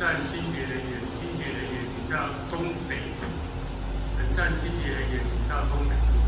占清洁人员，清洁人员请到东北。本站清洁人员请到东北。